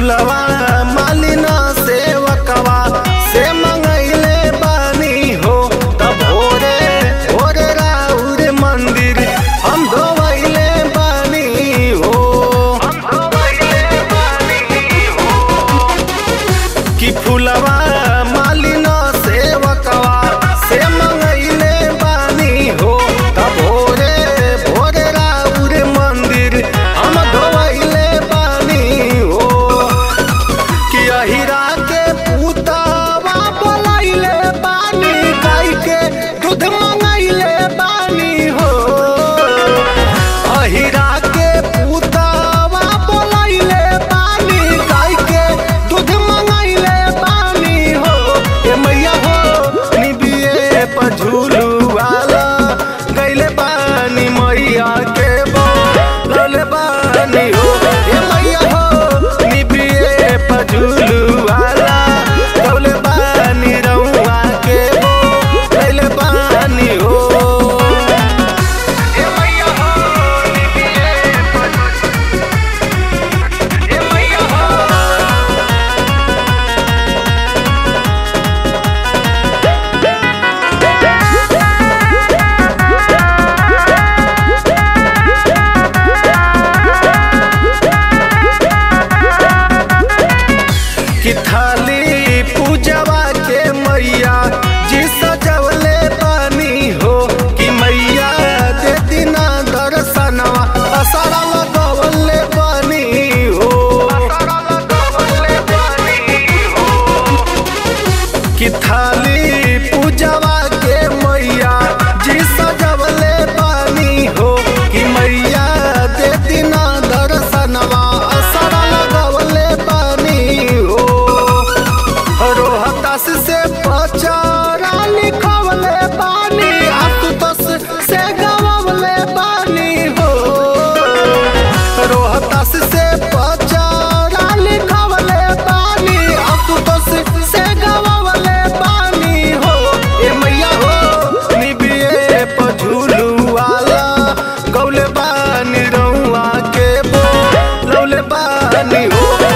love. झूलू गौले बानी रउआ के बो लौले बानी हो